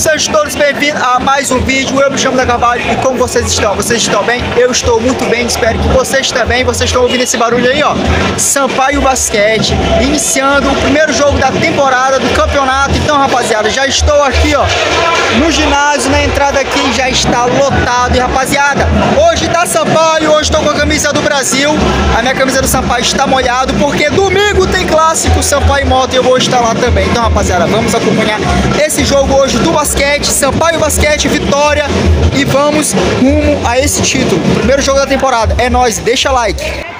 sejam todos bem-vindos a mais um vídeo. Eu me chamo da Carvalho e como vocês estão? Vocês estão bem? Eu estou muito bem, espero que vocês também. Vocês estão ouvindo esse barulho aí, ó. Sampaio Basquete, iniciando o primeiro jogo da temporada do campeonato. Então, rapaziada, já estou aqui, ó, no ginásio, na entrada aqui já está lotado. E, rapaziada, hoje tá Sampaio, hoje estou com a camisa do Brasil. A minha camisa do Sampaio está molhado porque domingo tem clássico Sampaio Moto e eu vou estar lá também. Então, rapaziada, vamos acompanhar esse jogo hoje do basquete, Sampaio Basquete, vitória e vamos rumo a esse título. Primeiro jogo da temporada. É nós, deixa like.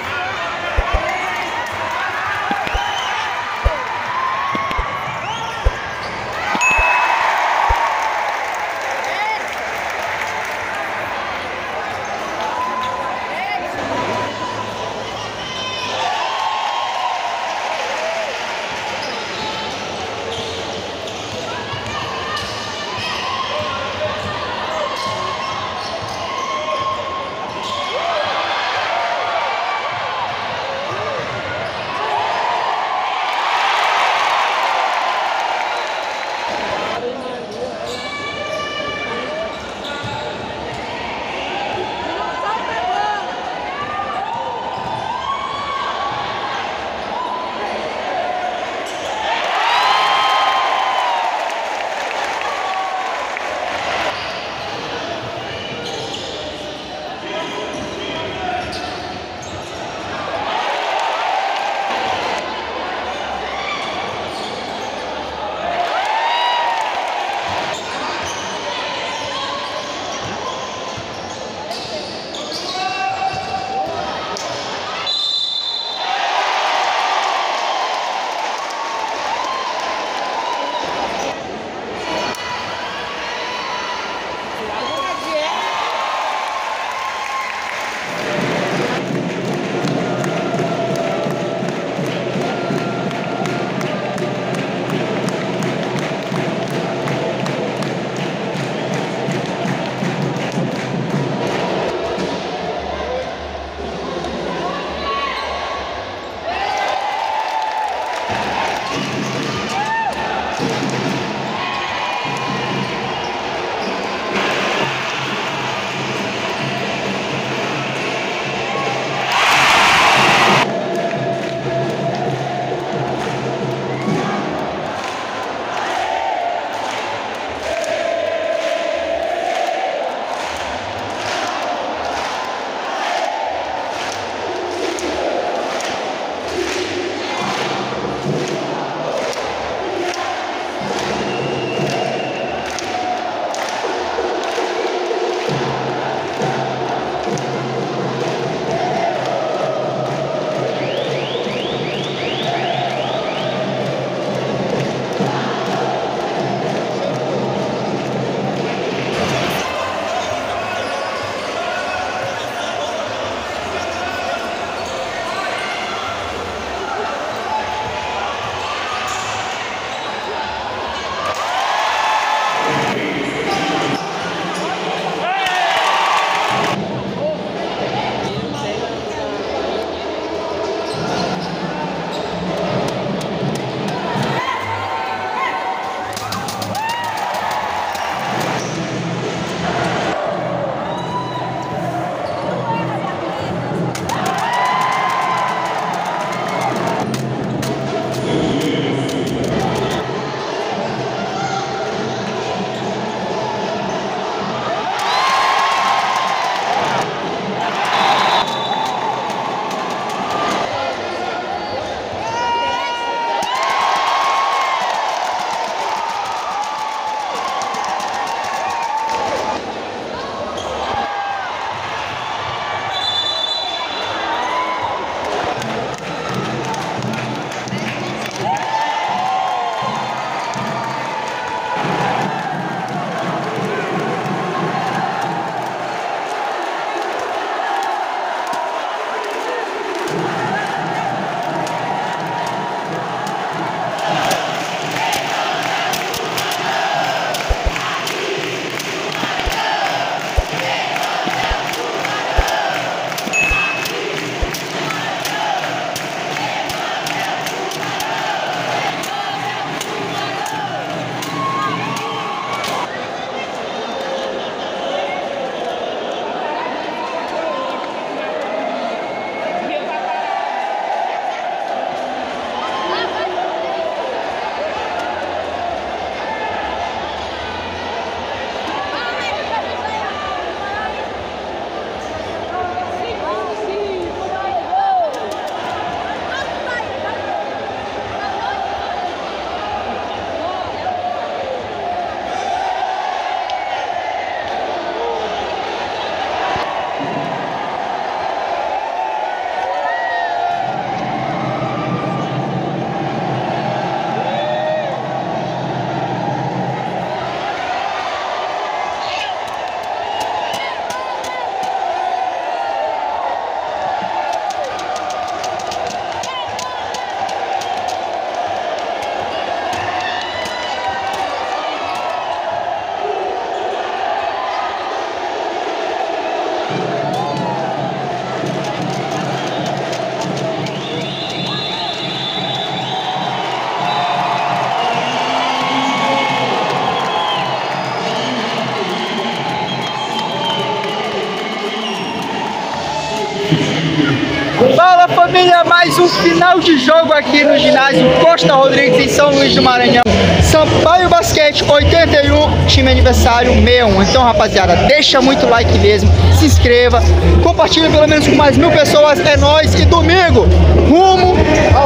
Mais um final de jogo aqui no ginásio Costa Rodrigues em São Luís do Maranhão. Sampaio Basquete 81, time aniversário 61. Então, rapaziada, deixa muito like mesmo, se inscreva, compartilha pelo menos com mais mil pessoas. É nóis e domingo, rumo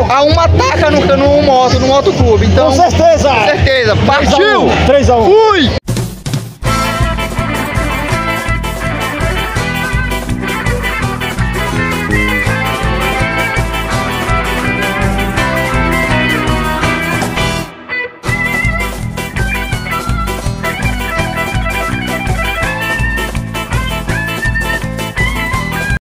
a uma taca no, no moto, no motoclube. Então, Com certeza! com certeza, partiu! 3 a 1. Fui!